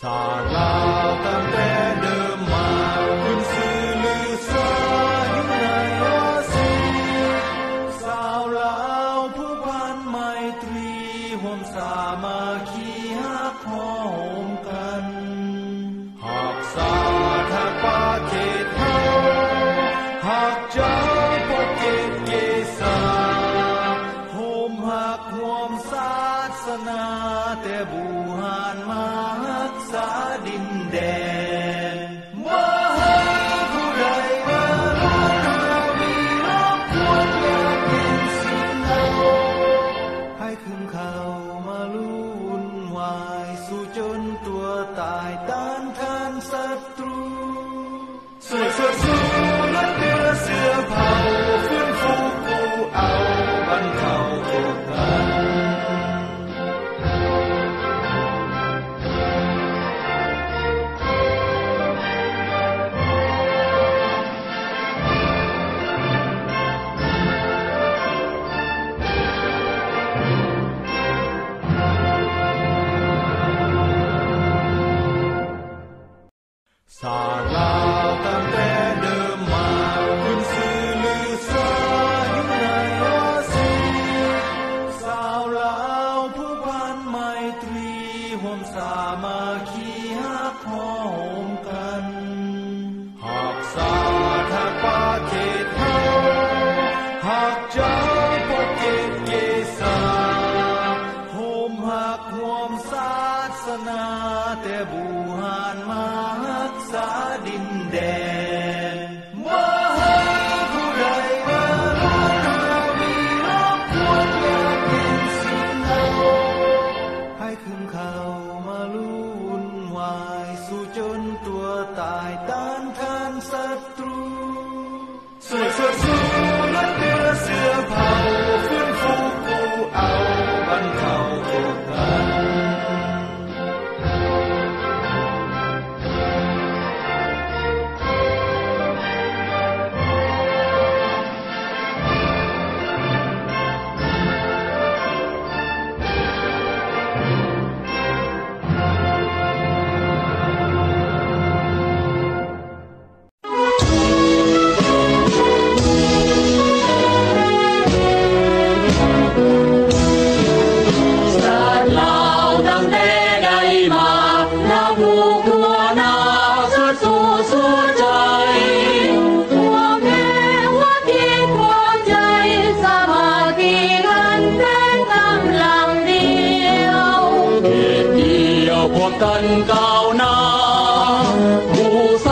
สาลาตั้งแต่เดิมมาขึ้นสื่อลือสาอยู่ในอาซีสาวลาวผู้พันไมตรีห่วมสามัคคีฮักหอมกันหากสาทาปาเขตเฮาหากเจ้ สนาแต่บูหานมารักษาดินแดนมาให้ผู้ใดมารู้ราวีรบกวนอยากเป็นสิ่งเราให้ขึ้นเขามาลุ้นวายสู้จนตัวตายต้านทานศัตรูสู้สู้สู้แล ห่วมสามัคคีฮักหอมกันหากสาทาปาเขตเฮาหากเจ้าพอเกตเกษาโฮมหักห่วมศาสนาแต่บูหานมารักษาดินแดน ขึ้นเขามาลุ้นวาย สู้จนตัวตายต ยวพวก